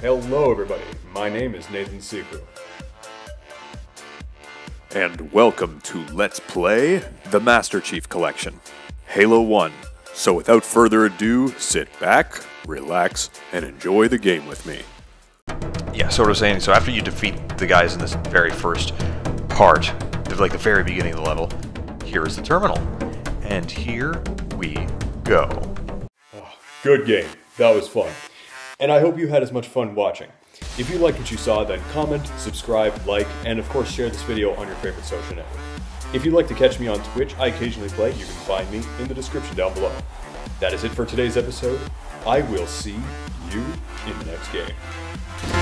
Hello, everybody. My name is Nathan Sifu. And welcome to Let's Play the Master Chief Collection, Halo 1. So without further ado, sit back, relax, and enjoy the game with me. Yeah, so what I was saying, so after you defeat the guys in this very first part, like the very beginning of the level, here is the terminal. And here we go. Oh, Good game. That was fun. And I hope you had as much fun watching. If you liked what you saw, then comment, subscribe, like, and of course share this video on your favorite social network. If you'd like to catch me on Twitch, I occasionally play, you can find me in the description down below. That is it for today's episode. I will see you in the next game.